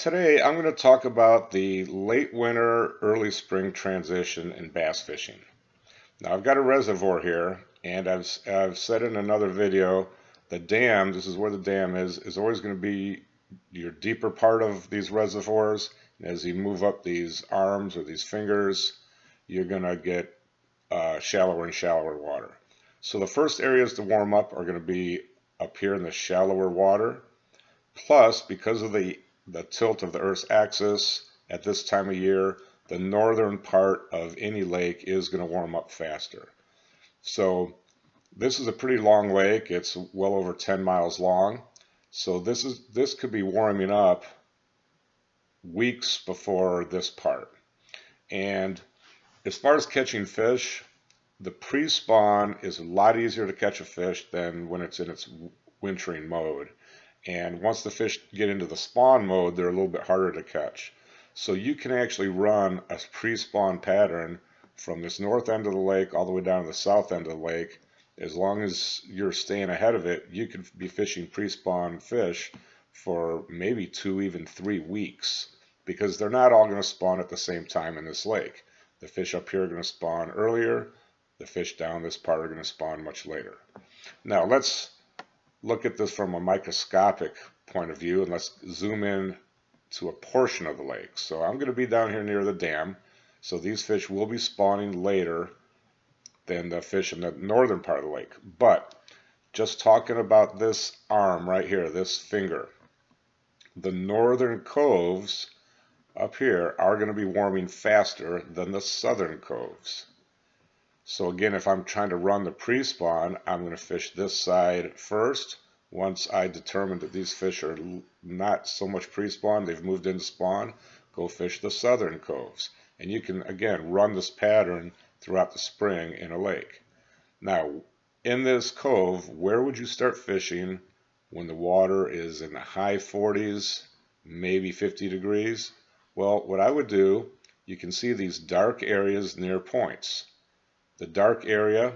Today I'm going to talk about the late winter, early spring transition in bass fishing. Now I've got a reservoir here and I've, I've said in another video the dam, this is where the dam is, is always going to be your deeper part of these reservoirs. And as you move up these arms or these fingers, you're going to get uh, shallower and shallower water. So the first areas to warm up are going to be up here in the shallower water. Plus, because of the the tilt of the Earth's axis at this time of year, the northern part of any lake is going to warm up faster. So this is a pretty long lake. It's well over 10 miles long. So this is this could be warming up weeks before this part. And as far as catching fish, the pre-spawn is a lot easier to catch a fish than when it's in its wintering mode. And once the fish get into the spawn mode, they're a little bit harder to catch. So you can actually run a pre-spawn pattern from this north end of the lake all the way down to the south end of the lake. As long as you're staying ahead of it, you could be fishing pre-spawn fish for maybe two, even three weeks because they're not all going to spawn at the same time in this lake. The fish up here are going to spawn earlier. The fish down this part are going to spawn much later. Now let's look at this from a microscopic point of view and let's zoom in to a portion of the lake. So I'm going to be down here near the dam. So these fish will be spawning later than the fish in the northern part of the lake. But just talking about this arm right here, this finger, the northern coves up here are going to be warming faster than the southern coves. So again, if I'm trying to run the pre-spawn, I'm going to fish this side first. Once I determine that these fish are not so much pre-spawn, they've moved into spawn, go fish the southern coves. And you can, again, run this pattern throughout the spring in a lake. Now, in this cove, where would you start fishing when the water is in the high 40s, maybe 50 degrees? Well, what I would do, you can see these dark areas near points. The dark area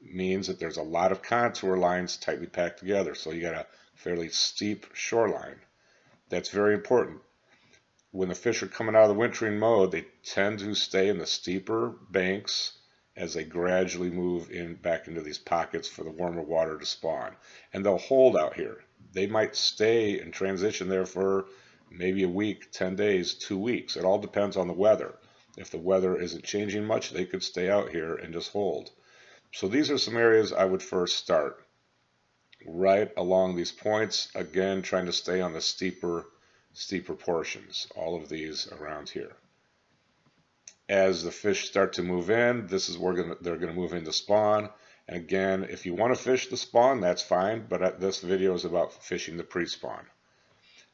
means that there's a lot of contour lines tightly packed together. So you got a fairly steep shoreline. That's very important. When the fish are coming out of the wintering mode, they tend to stay in the steeper banks as they gradually move in back into these pockets for the warmer water to spawn. And they'll hold out here. They might stay and transition there for maybe a week, 10 days, two weeks. It all depends on the weather. If the weather isn't changing much, they could stay out here and just hold. So these are some areas I would first start. Right along these points, again, trying to stay on the steeper, steeper portions, all of these around here. As the fish start to move in, this is where they're going to move into spawn. And again, if you want to fish the spawn, that's fine, but this video is about fishing the pre-spawn.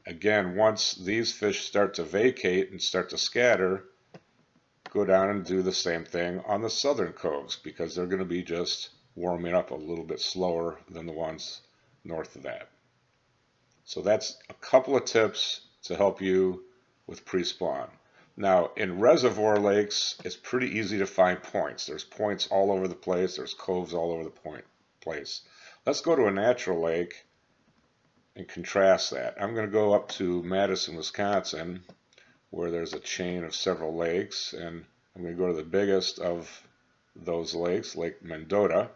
Again, once these fish start to vacate and start to scatter, go down and do the same thing on the southern coves because they're going to be just warming up a little bit slower than the ones north of that. So that's a couple of tips to help you with pre-spawn. Now in reservoir lakes, it's pretty easy to find points. There's points all over the place. There's coves all over the point place. Let's go to a natural lake and contrast that. I'm going to go up to Madison, Wisconsin where there's a chain of several lakes and I'm going to go to the biggest of those lakes, Lake Mendota,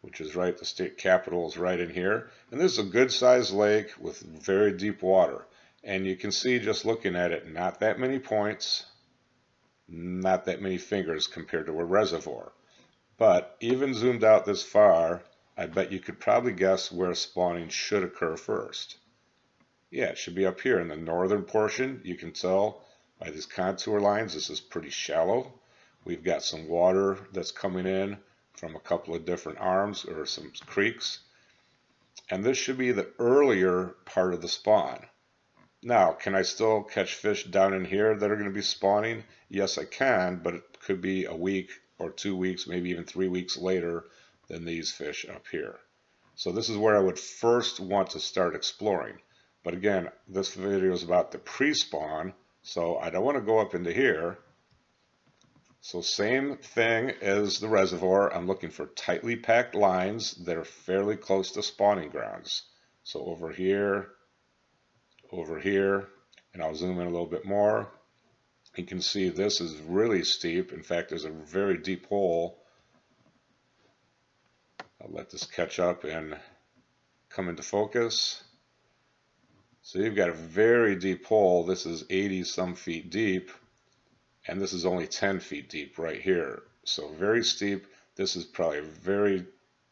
which is right, the state capital is right in here. And this is a good sized lake with very deep water. And you can see just looking at it, not that many points, not that many fingers compared to a reservoir. But even zoomed out this far, I bet you could probably guess where spawning should occur first. Yeah, it should be up here in the northern portion. You can tell by these contour lines, this is pretty shallow. We've got some water that's coming in from a couple of different arms or some creeks. And this should be the earlier part of the spawn. Now, can I still catch fish down in here that are going to be spawning? Yes, I can, but it could be a week or two weeks, maybe even three weeks later than these fish up here. So this is where I would first want to start exploring. But again, this video is about the pre-spawn, so I don't want to go up into here. So same thing as the reservoir, I'm looking for tightly packed lines that are fairly close to spawning grounds. So over here, over here and I'll zoom in a little bit more. You can see this is really steep. In fact, there's a very deep hole. I'll let this catch up and come into focus. So you've got a very deep hole. This is 80 some feet deep and this is only 10 feet deep right here. So very steep. This is probably a very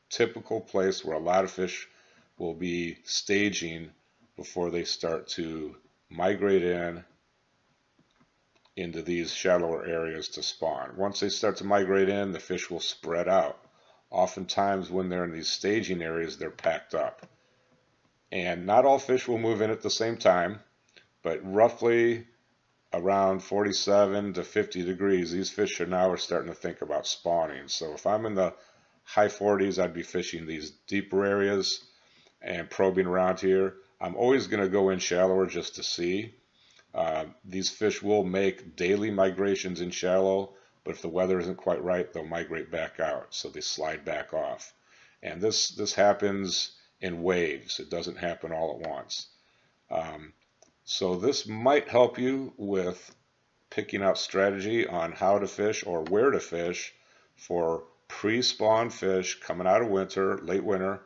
typical place where a lot of fish will be staging before they start to migrate in into these shallower areas to spawn. Once they start to migrate in, the fish will spread out. Oftentimes when they're in these staging areas, they're packed up. And not all fish will move in at the same time, but roughly around 47 to 50 degrees, these fish are now are starting to think about spawning. So if I'm in the high 40s, I'd be fishing these deeper areas and probing around here. I'm always going to go in shallower just to see. Uh, these fish will make daily migrations in shallow, but if the weather isn't quite right, they'll migrate back out. So they slide back off. And this, this happens in waves. It doesn't happen all at once. Um, so this might help you with picking out strategy on how to fish or where to fish for pre-spawn fish coming out of winter, late winter,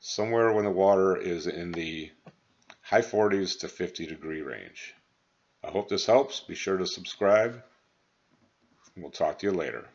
somewhere when the water is in the high 40s to 50 degree range. I hope this helps. Be sure to subscribe. We'll talk to you later.